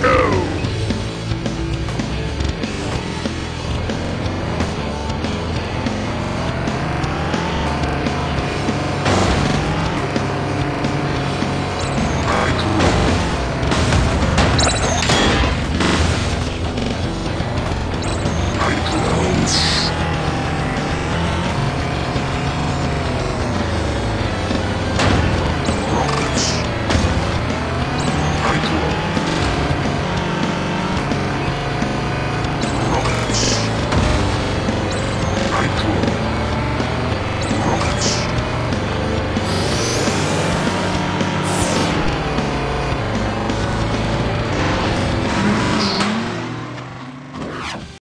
go!